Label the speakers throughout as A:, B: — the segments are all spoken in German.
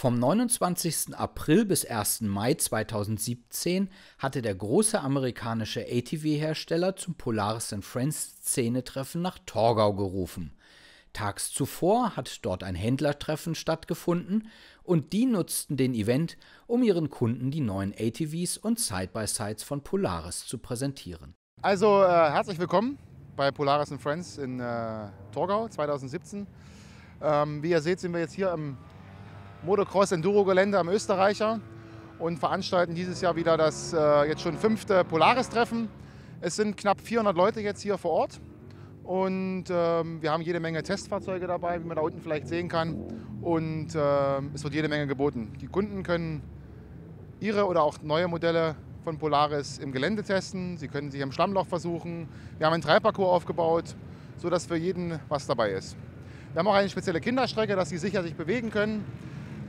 A: Vom 29. April bis 1. Mai 2017 hatte der große amerikanische ATV-Hersteller zum Polaris Friends Szenetreffen nach Torgau gerufen. Tags zuvor hat dort ein Händlertreffen stattgefunden und die nutzten den Event, um ihren Kunden die neuen ATVs und Side-by-Sides von Polaris zu präsentieren.
B: Also äh, herzlich willkommen bei Polaris Friends in äh, Torgau 2017. Ähm, wie ihr seht, sind wir jetzt hier im Motocross-Enduro-Gelände am Österreicher und veranstalten dieses Jahr wieder das äh, jetzt schon fünfte Polaris-Treffen. Es sind knapp 400 Leute jetzt hier vor Ort und ähm, wir haben jede Menge Testfahrzeuge dabei, wie man da unten vielleicht sehen kann. Und äh, es wird jede Menge geboten. Die Kunden können ihre oder auch neue Modelle von Polaris im Gelände testen. Sie können sich am Schlammloch versuchen. Wir haben einen Treibparcours aufgebaut, sodass für jeden was dabei ist. Wir haben auch eine spezielle Kinderstrecke, dass sie sicher sich bewegen können.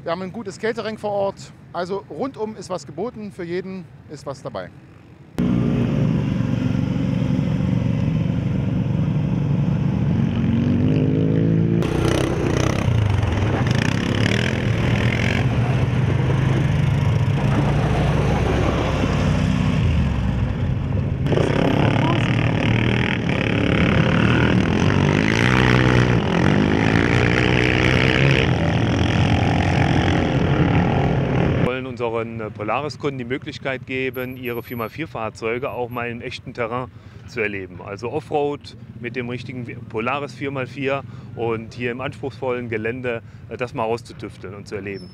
B: Wir haben ein gutes Catering vor Ort. Also rundum ist was geboten, für jeden ist was dabei.
C: unseren äh, Polaris-Kunden die Möglichkeit geben, ihre 4x4-Fahrzeuge auch mal im echten Terrain zu erleben. Also Offroad mit dem richtigen Polaris 4x4 und hier im anspruchsvollen Gelände äh, das mal auszutüfteln und zu erleben.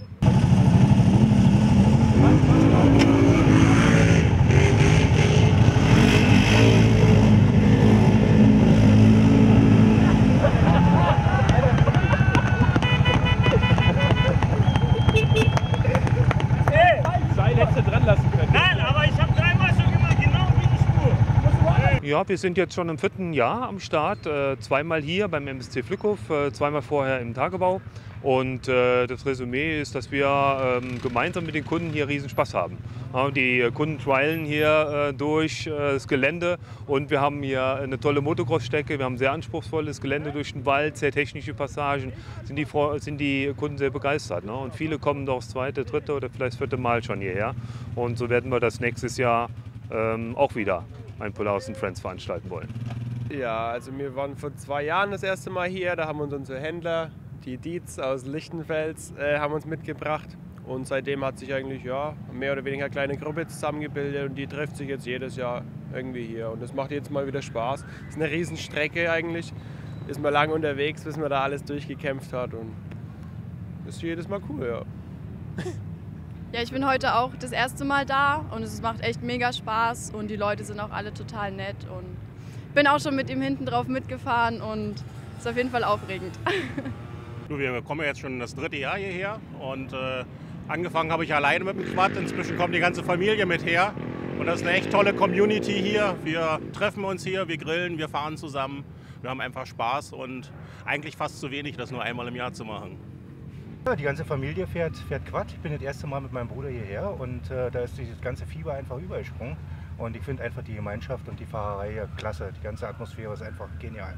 C: Ja, wir sind jetzt schon im vierten Jahr am Start. Äh, zweimal hier beim MSC Flückhof, äh, zweimal vorher im Tagebau. Und äh, das Resümee ist, dass wir ähm, gemeinsam mit den Kunden hier riesen Spaß haben. Ja, die Kunden trialen hier äh, durch äh, das Gelände und wir haben hier eine tolle Motocross-Strecke. Wir haben sehr anspruchsvolles Gelände durch den Wald, sehr technische Passagen. Sind die, sind die Kunden sehr begeistert. Ne? Und viele kommen doch das zweite, dritte oder vielleicht vierte Mal schon hierher. Und so werden wir das nächstes Jahr ähm, auch wieder ein Polaris Friends veranstalten wollen.
D: Ja, also wir waren vor zwei Jahren das erste Mal hier. Da haben uns unsere Händler, die Dietz aus Lichtenfels, äh, haben uns mitgebracht. Und seitdem hat sich eigentlich ja, mehr oder weniger eine kleine Gruppe zusammengebildet und die trifft sich jetzt jedes Jahr irgendwie hier. Und das macht jetzt mal wieder Spaß. Das ist eine Riesenstrecke eigentlich. Ist man lange unterwegs, bis man da alles durchgekämpft hat. Und ist jedes Mal cool, ja.
E: Ja, ich bin heute auch das erste Mal da und es macht echt mega Spaß und die Leute sind auch alle total nett und bin auch schon mit ihm hinten drauf mitgefahren und ist auf jeden Fall aufregend.
F: Du, wir kommen jetzt schon das dritte Jahr hierher und äh, angefangen habe ich alleine mit dem Quad. Inzwischen kommt die ganze Familie mit her und das ist eine echt tolle Community hier. Wir treffen uns hier, wir grillen, wir fahren zusammen. Wir haben einfach Spaß und eigentlich fast zu wenig, das nur einmal im Jahr zu machen.
G: Ja, die ganze Familie fährt, fährt Quad. Ich bin das erste Mal mit meinem Bruder hierher und äh, da ist dieses ganze Fieber einfach übergesprungen. Und ich finde einfach die Gemeinschaft und die Fahrerei klasse. Die ganze Atmosphäre ist einfach genial.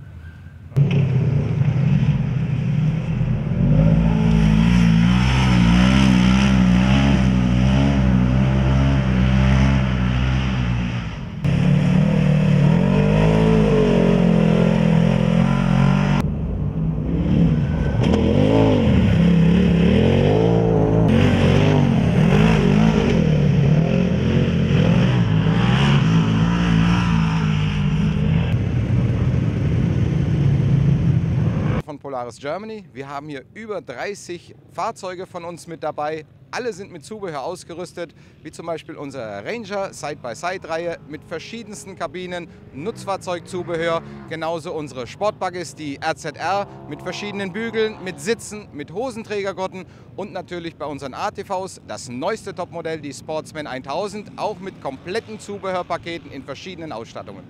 H: Polaris Germany. Wir haben hier über 30 Fahrzeuge von uns mit dabei. Alle sind mit Zubehör ausgerüstet, wie zum Beispiel unser Ranger Side-by-Side-Reihe mit verschiedensten Kabinen, Nutzfahrzeugzubehör, genauso unsere Sportbuggies, die RZR mit verschiedenen Bügeln, mit Sitzen, mit Hosenträgergurten und natürlich bei unseren ATVs das neueste Topmodell, die Sportsman 1000, auch mit kompletten Zubehörpaketen in verschiedenen Ausstattungen.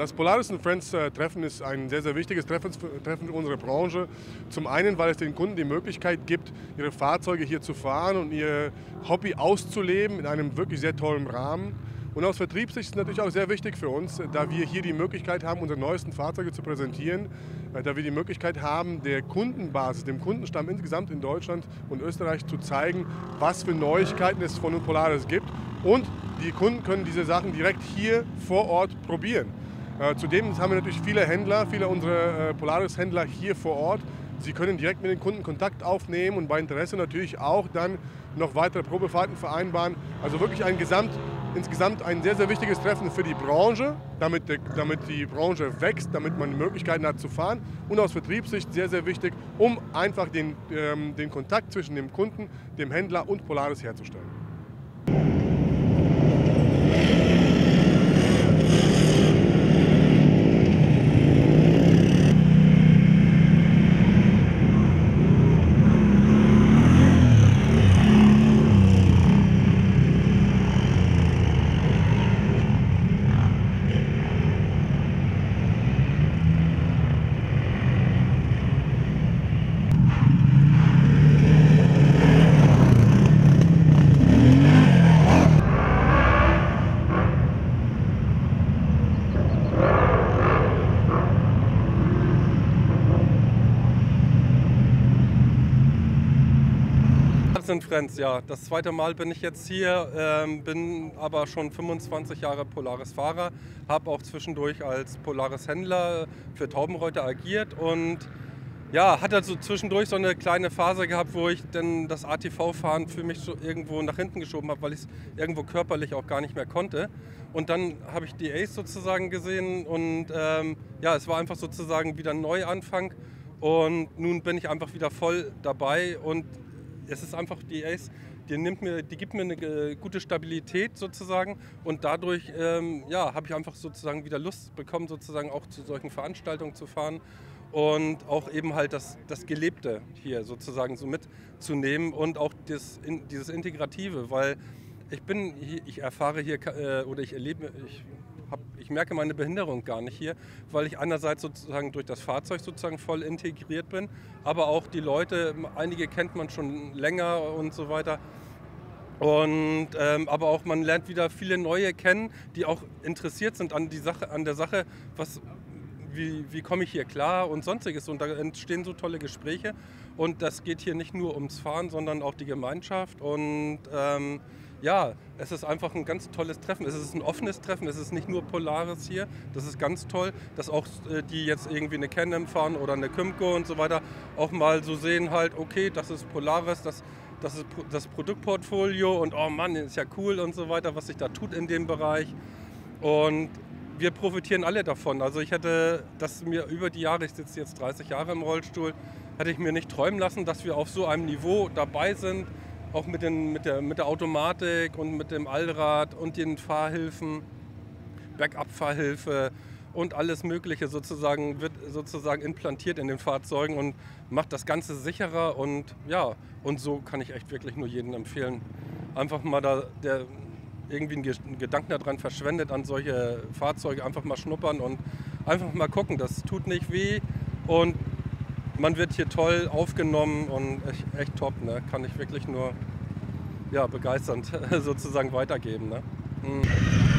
I: Das Polaris Friends äh, Treffen ist ein sehr, sehr wichtiges Treffen, für unsere Branche. Zum einen, weil es den Kunden die Möglichkeit gibt, ihre Fahrzeuge hier zu fahren und ihr Hobby auszuleben in einem wirklich sehr tollen Rahmen. Und aus Vertriebssicht ist es natürlich auch sehr wichtig für uns, da wir hier die Möglichkeit haben, unsere neuesten Fahrzeuge zu präsentieren, äh, da wir die Möglichkeit haben, der Kundenbasis, dem Kundenstamm insgesamt in Deutschland und Österreich zu zeigen, was für Neuigkeiten es von Polaris gibt. Und die Kunden können diese Sachen direkt hier vor Ort probieren. Äh, zudem haben wir natürlich viele Händler, viele unserer äh, Polaris-Händler hier vor Ort. Sie können direkt mit den Kunden Kontakt aufnehmen und bei Interesse natürlich auch dann noch weitere Probefahrten vereinbaren. Also wirklich ein Gesamt, insgesamt ein sehr, sehr wichtiges Treffen für die Branche, damit, damit die Branche wächst, damit man Möglichkeiten hat zu fahren und aus Vertriebssicht sehr, sehr wichtig, um einfach den, ähm, den Kontakt zwischen dem Kunden, dem Händler und Polaris herzustellen.
J: Sind Friends, ja. Das zweite Mal bin ich jetzt hier, ähm, bin aber schon 25 Jahre Polaris-Fahrer, habe auch zwischendurch als Polaris-Händler für Taubenreuter agiert und ja, hatte so zwischendurch so eine kleine Phase gehabt, wo ich dann das ATV-Fahren für mich so irgendwo nach hinten geschoben habe, weil ich es irgendwo körperlich auch gar nicht mehr konnte. Und dann habe ich die Ace sozusagen gesehen und ähm, ja, es war einfach sozusagen wieder ein Neuanfang. Und nun bin ich einfach wieder voll dabei und es ist einfach die Ace, die, nimmt mir, die gibt mir eine gute Stabilität sozusagen und dadurch ähm, ja, habe ich einfach sozusagen wieder Lust bekommen, sozusagen auch zu solchen Veranstaltungen zu fahren und auch eben halt das, das Gelebte hier sozusagen so mitzunehmen und auch das, in, dieses Integrative, weil ich bin, ich erfahre hier äh, oder ich erlebe, ich hab, ich merke meine Behinderung gar nicht hier, weil ich einerseits sozusagen durch das Fahrzeug sozusagen voll integriert bin, aber auch die Leute, einige kennt man schon länger und so weiter. Und ähm, aber auch man lernt wieder viele neue kennen, die auch interessiert sind an die Sache, an der Sache, was, wie, wie komme ich hier klar und sonstiges. Und da entstehen so tolle Gespräche. Und das geht hier nicht nur ums Fahren, sondern auch die Gemeinschaft und ähm, ja, es ist einfach ein ganz tolles Treffen. Es ist ein offenes Treffen. Es ist nicht nur Polaris hier. Das ist ganz toll, dass auch äh, die jetzt irgendwie eine Canem fahren oder eine Kymco und so weiter auch mal so sehen halt, okay, das ist Polaris, das, das ist das Produktportfolio und oh Mann, ist ja cool und so weiter, was sich da tut in dem Bereich. Und wir profitieren alle davon. Also ich hätte das mir über die Jahre, ich sitze jetzt 30 Jahre im Rollstuhl, hätte ich mir nicht träumen lassen, dass wir auf so einem Niveau dabei sind auch mit, den, mit, der, mit der Automatik und mit dem Allrad und den Fahrhilfen, Backup-Fahrhilfe und alles Mögliche sozusagen wird sozusagen implantiert in den Fahrzeugen und macht das Ganze sicherer und ja, und so kann ich echt wirklich nur jedem empfehlen, einfach mal da, der irgendwie einen Gedanken daran verschwendet, an solche Fahrzeuge einfach mal schnuppern und einfach mal gucken. Das tut nicht weh und man wird hier toll aufgenommen und echt, echt top. Ne? Kann ich wirklich nur ja, begeisternd sozusagen weitergeben. Ne? Mhm.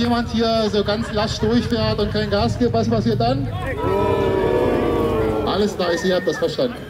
B: Jemand hier so ganz lasch durchfährt und kein Gas gibt, was passiert dann? Alles nice, ihr habt das verstanden.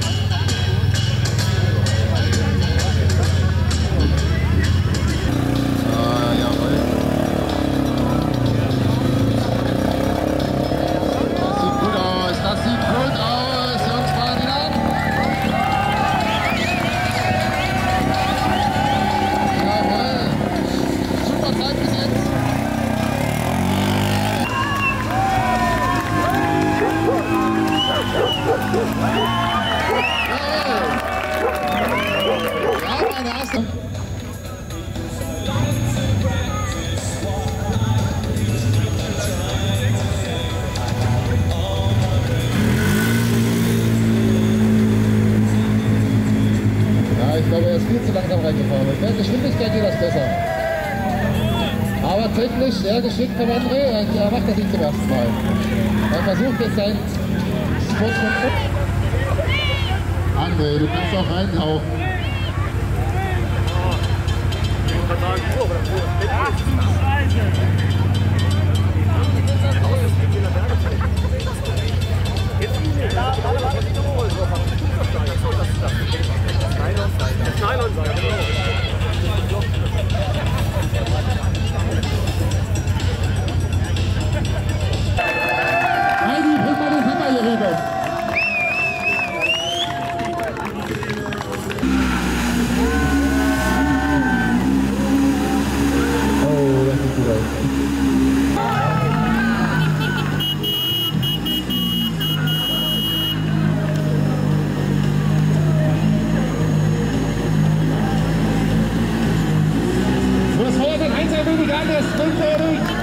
B: Technisch sehr geschickt vom André. Er er macht das nicht zum ersten Mal. Er versucht jetzt sein Sportsman. André, du kannst auch reintauchen. Heidi, So, das Feuer wird eins ein wenig anders. Er durch.